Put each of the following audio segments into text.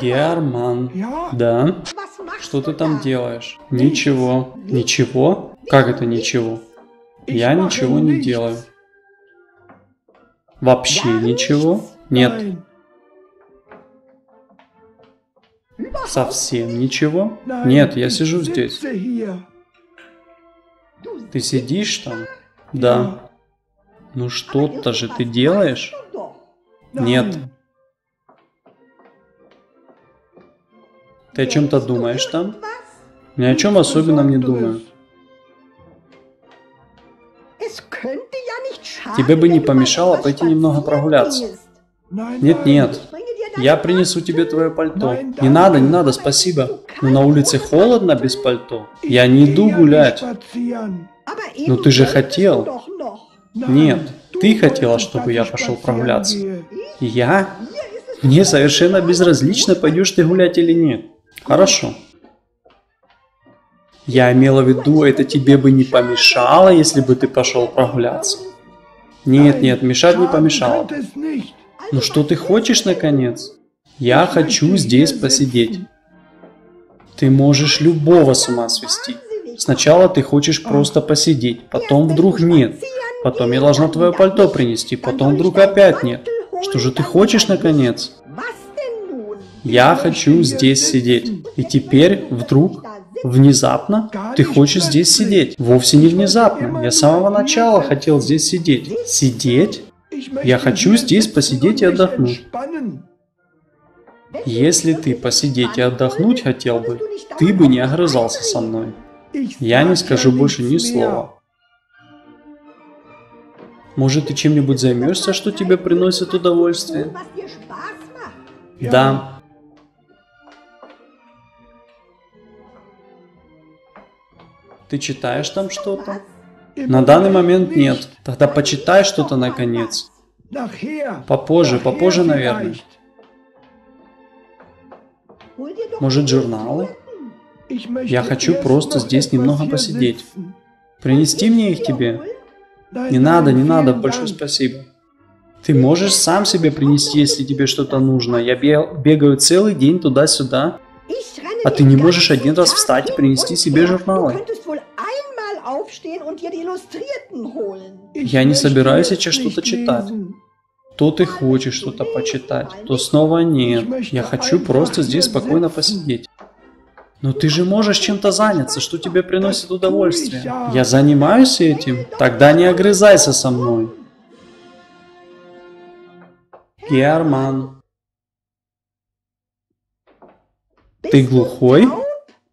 Герман. Да? Что ты там делаешь? Ничего. Ничего? Как это ничего? Я ничего не делаю. Вообще ничего? Нет. Совсем ничего? Нет, я сижу здесь. Ты сидишь там? Да. Ну что-то же ты делаешь? Нет. Ты о чем-то думаешь там? Ни о чем особенном не думаю. Тебе бы не помешало пойти немного прогуляться. Нет, нет. Я принесу тебе твое пальто. Не надо, не надо, спасибо. Но на улице холодно без пальто. Я не иду гулять. Ну ты же хотел. Нет, ты хотела, чтобы я пошел прогуляться. Я? Мне совершенно безразлично, пойдешь ты гулять или нет. Хорошо. Я имела в виду, это тебе бы не помешало, если бы ты пошел прогуляться. Нет, нет, мешать не помешало. Ну что ты хочешь, наконец? Я хочу здесь посидеть. Ты можешь любого с ума свести. Сначала ты хочешь просто посидеть, потом вдруг нет. Потом я должна твое пальто принести, потом вдруг опять нет. Что же ты хочешь, наконец? Я хочу здесь сидеть. И теперь вдруг, внезапно, ты хочешь здесь сидеть. Вовсе не внезапно. Я с самого начала хотел здесь сидеть. Сидеть? Я хочу здесь посидеть и отдохнуть. Если ты посидеть и отдохнуть хотел бы, ты бы не огрызался со мной. Я не скажу больше ни слова. Может, ты чем-нибудь займешься, что тебе приносит удовольствие? Да. Ты читаешь там что-то? На данный момент нет. Тогда почитай что-то наконец. Попозже, попозже, наверное. Может, журналы? Я хочу просто здесь немного посидеть. Принести мне их тебе? Не надо, не надо, большое спасибо. Ты можешь сам себе принести, если тебе что-то нужно. Я бе- бегаю целый день туда-сюда. А ты не можешь один раз встать и принести себе журналы. Я не собираюсь сейчас что-то читать. То ты хочешь что-то почитать, то снова нет. Я хочу просто здесь спокойно посидеть. Но ты же можешь чем-то заняться, что тебе приносит удовольствие. Я занимаюсь этим. Тогда не огрызайся со мной. Герман, ты глухой?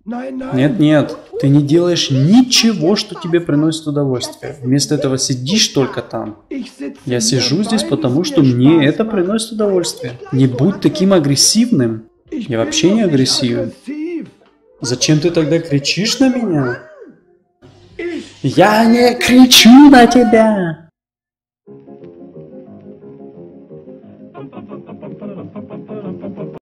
Nein, nein. Нет, нет, ты не делаешь ничего, что тебе приносит удовольствие. Вместо этого сидишь только там. Я сижу здесь, потому что мне это приносит удовольствие. Не будь таким агрессивным. Я вообще не агрессивен. Зачем ты тогда кричишь на меня? Я не кричу на тебя.